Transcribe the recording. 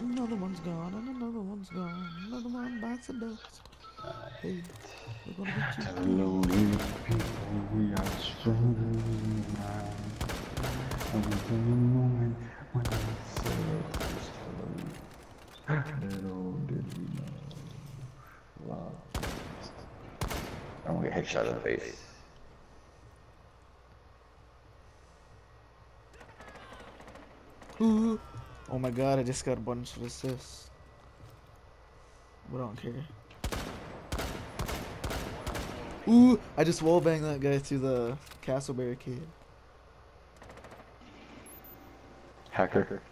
Another one's gone, and another one's gone. Another one bites the dust. Hey, we're gonna get you. Hello, people, we are strong now. We the moment when I said Little did we know. Love. I'm gonna get headshot in the face. Ooh. Oh my god, I just got a bunch of assists. I don't care. Ooh, I just wallbanged that guy through the castle barricade. Hacker. Hacker.